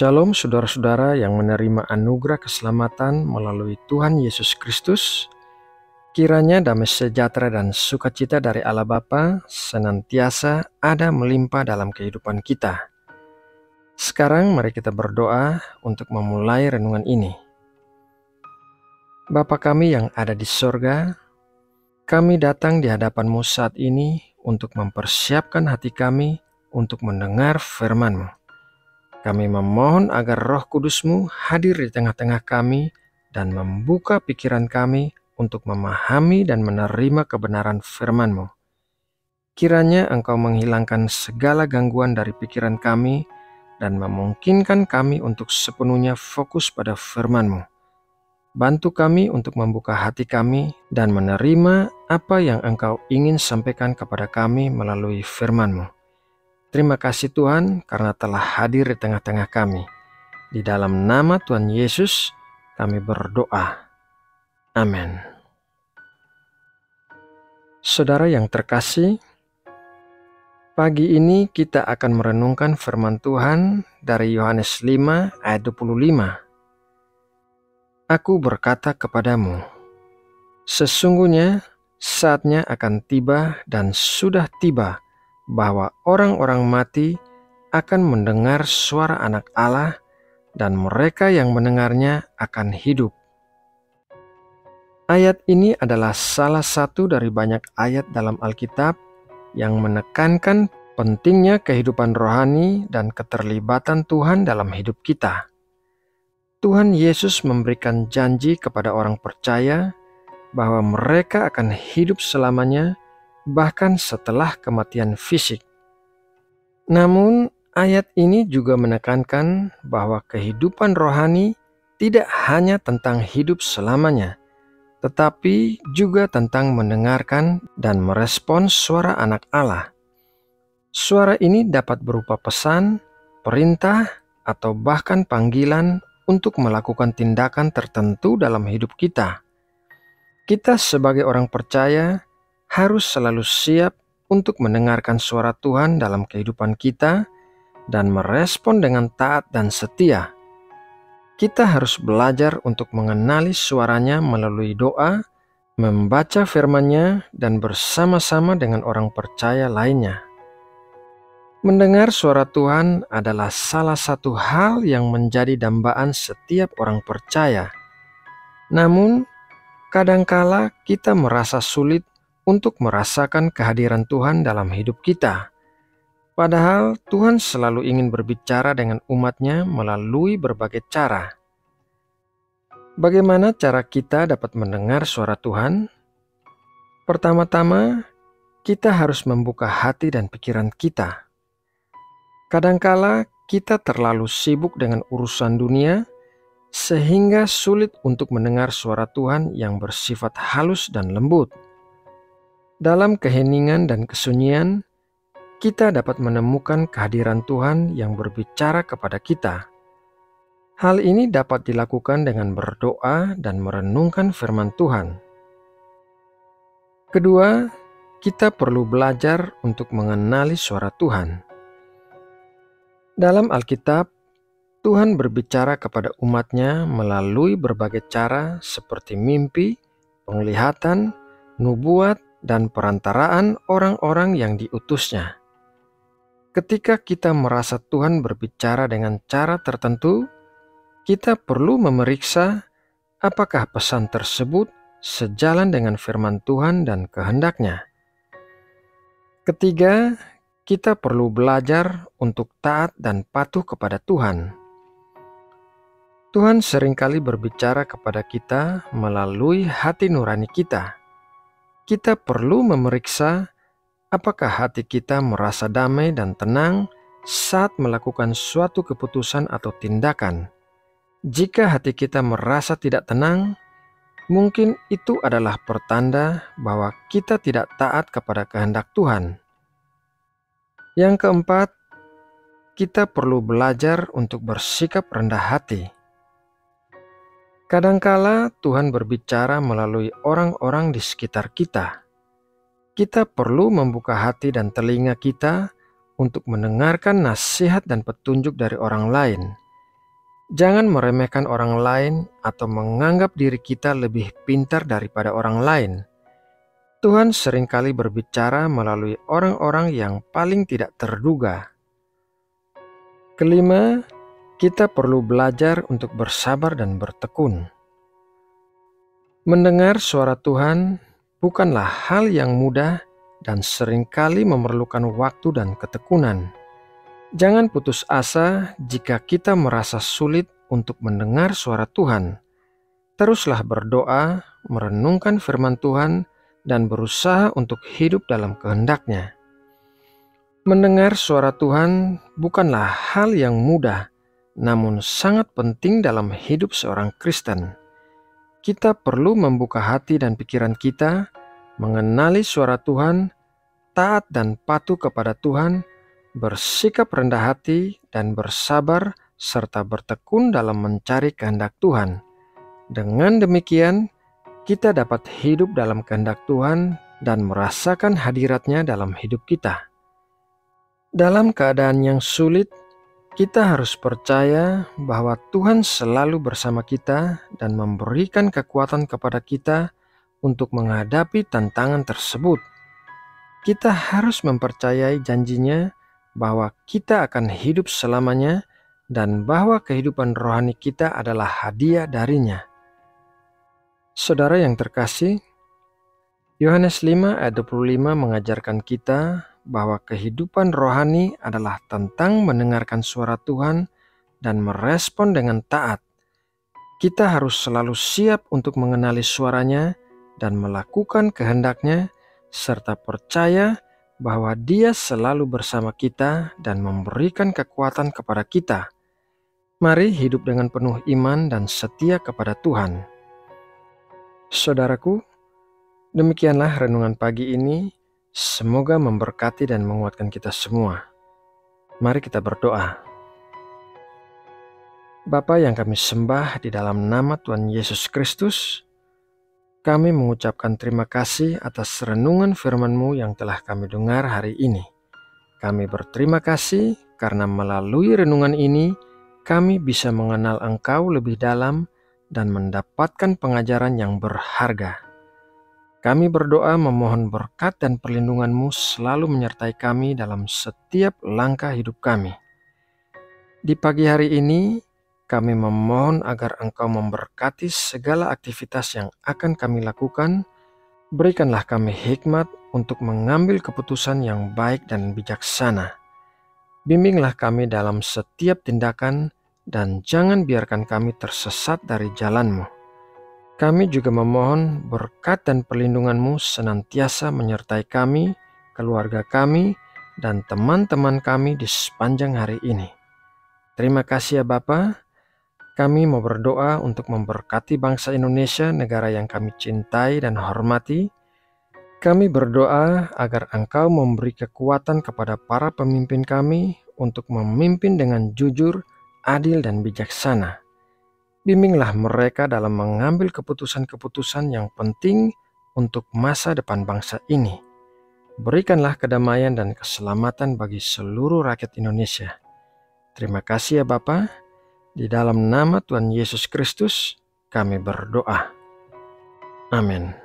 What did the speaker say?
Shalom saudara-saudara yang menerima anugerah keselamatan melalui Tuhan Yesus Kristus. Kiranya damai sejahtera dan sukacita dari Allah Bapa senantiasa ada melimpah dalam kehidupan kita. Sekarang mari kita berdoa untuk memulai renungan ini. Bapa kami yang ada di sorga, kami datang di hadapanmu saat ini untuk mempersiapkan hati kami untuk mendengar firman-Mu. Kami memohon agar roh kudusmu hadir di tengah-tengah kami dan membuka pikiran kami untuk memahami dan menerima kebenaran firman-Mu. Kiranya Engkau menghilangkan segala gangguan dari pikiran kami dan memungkinkan kami untuk sepenuhnya fokus pada firman-Mu. Bantu kami untuk membuka hati kami dan menerima apa yang Engkau ingin sampaikan kepada kami melalui firman-Mu. Terima kasih Tuhan karena telah hadir di tengah-tengah kami. Di dalam nama Tuhan Yesus kami berdoa. Amin. Saudara yang terkasih, pagi ini kita akan merenungkan firman Tuhan dari Yohanes 5 ayat 25. Aku berkata kepadamu, sesungguhnya saatnya akan tiba dan sudah tiba bahwa orang-orang mati akan mendengar suara Anak Allah, dan mereka yang mendengarnya akan hidup. Ayat ini adalah salah satu dari banyak ayat dalam Alkitab yang menekankan pentingnya kehidupan rohani dan keterlibatan Tuhan dalam hidup kita. Tuhan Yesus memberikan janji kepada orang percaya bahwa mereka akan hidup selamanya bahkan setelah kematian fisik. Namun, ayat ini juga menekankan bahwa kehidupan rohani tidak hanya tentang hidup selamanya, tetapi juga tentang mendengarkan dan merespon suara Anak Allah. Suara ini dapat berupa pesan, perintah, atau bahkan panggilan untuk melakukan tindakan tertentu dalam hidup kita. Kita, sebagai orang percaya, harus selalu siap untuk mendengarkan suara Tuhan dalam kehidupan kita dan merespon dengan taat dan setia. Kita harus belajar untuk mengenali suaranya melalui doa, membaca firman-Nya, dan bersama-sama dengan orang percaya lainnya. Mendengar suara Tuhan adalah salah satu hal yang menjadi dambaan setiap orang percaya. Namun, kadangkala kita merasa sulit untuk merasakan kehadiran Tuhan dalam hidup kita. Padahal Tuhan selalu ingin berbicara dengan umatnya melalui berbagai cara. Bagaimana cara kita dapat mendengar suara Tuhan? Pertama-tama, kita harus membuka hati dan pikiran kita. Kadangkala kita terlalu sibuk dengan urusan dunia, sehingga sulit untuk mendengar suara Tuhan yang bersifat halus dan lembut. Dalam keheningan dan kesunyian, kita dapat menemukan kehadiran Tuhan yang berbicara kepada kita. Hal ini dapat dilakukan dengan berdoa dan merenungkan firman Tuhan. Kedua, kita perlu belajar untuk mengenali suara Tuhan. Dalam Alkitab, Tuhan berbicara kepada umatnya melalui berbagai cara seperti mimpi, penglihatan, nubuat, dan perantaraan orang-orang yang diutusnya. Ketika kita merasa Tuhan berbicara dengan cara tertentu, kita perlu memeriksa apakah pesan tersebut sejalan dengan firman Tuhan dan kehendaknya. Ketiga, kita perlu belajar untuk taat dan patuh kepada Tuhan. Tuhan sering kali berbicara kepada kita melalui hati nurani kita kita perlu memeriksa apakah hati kita merasa damai dan tenang saat melakukan suatu keputusan atau tindakan. Jika hati kita merasa tidak tenang, mungkin itu adalah pertanda bahwa kita tidak taat kepada kehendak Tuhan. Yang keempat, kita perlu belajar untuk bersikap rendah hati. Kadangkala Tuhan berbicara melalui orang-orang di sekitar kita. Kita perlu membuka hati dan telinga kita untuk mendengarkan nasihat dan petunjuk dari orang lain. Jangan meremehkan orang lain atau menganggap diri kita lebih pintar daripada orang lain. Tuhan sering kali berbicara melalui orang-orang yang paling tidak terduga. Kelima, kita perlu belajar untuk bersabar dan bertekun. Mendengar suara Tuhan bukanlah hal yang mudah dan sering kali memerlukan waktu dan ketekunan. Jangan putus asa jika kita merasa sulit untuk mendengar suara Tuhan. Teruslah berdoa, merenungkan firman Tuhan, dan berusaha untuk hidup dalam kehendaknya. Mendengar suara Tuhan bukanlah hal yang mudah, namun sangat penting dalam hidup seorang Kristen. Kita perlu membuka hati dan pikiran kita, mengenali suara Tuhan, taat dan patuh kepada Tuhan, bersikap rendah hati dan bersabar, serta bertekun dalam mencari kehendak Tuhan. Dengan demikian, kita dapat hidup dalam kehendak Tuhan dan merasakan hadiratnya dalam hidup kita. Dalam keadaan yang sulit, kita harus percaya bahwa Tuhan selalu bersama kita dan memberikan kekuatan kepada kita untuk menghadapi tantangan tersebut. Kita harus mempercayai janjinya bahwa kita akan hidup selamanya dan bahwa kehidupan rohani kita adalah hadiah darinya. Saudara yang terkasih, Yohanes 5 ayat 25 mengajarkan kita bahwa kehidupan rohani adalah tentang mendengarkan suara Tuhan dan merespon dengan taat. Kita harus selalu siap untuk mengenali suaranya dan melakukan kehendaknya serta percaya bahwa Dia selalu bersama kita dan memberikan kekuatan kepada kita. Mari hidup dengan penuh iman dan setia kepada Tuhan. Saudaraku, demikianlah renungan pagi ini. Semoga memberkati dan menguatkan kita semua. Mari kita berdoa. Bapa yang kami sembah di dalam nama Tuhan Yesus Kristus, kami mengucapkan terima kasih atas renungan firman-Mu yang telah kami dengar hari ini. Kami berterima kasih karena melalui renungan ini kami bisa mengenal Engkau lebih dalam dan mendapatkan pengajaran yang berharga. Kami berdoa memohon berkat dan perlindungan-Mu selalu menyertai kami dalam setiap langkah hidup kami. Di pagi hari ini, kami memohon agar Engkau memberkati segala aktivitas yang akan kami lakukan. Berikanlah kami hikmat untuk mengambil keputusan yang baik dan bijaksana. Bimbinglah kami dalam setiap tindakan dan jangan biarkan kami tersesat dari jalan-Mu. Kami juga memohon berkat dan perlindungan-Mu senantiasa menyertai kami, keluarga kami, dan teman-teman kami di sepanjang hari ini. Terima kasih ya Bapak. Kami mau berdoa untuk memberkati bangsa Indonesia, negara yang kami cintai dan hormati. Kami berdoa agar Engkau memberi kekuatan kepada para pemimpin kami untuk memimpin dengan jujur, adil, dan bijaksana. Bimbinglah mereka dalam mengambil keputusan-keputusan yang penting untuk masa depan bangsa ini. Berikanlah kedamaian dan keselamatan bagi seluruh rakyat Indonesia. Terima kasih ya Bapak. Di dalam nama Tuhan Yesus Kristus, kami berdoa. Amin.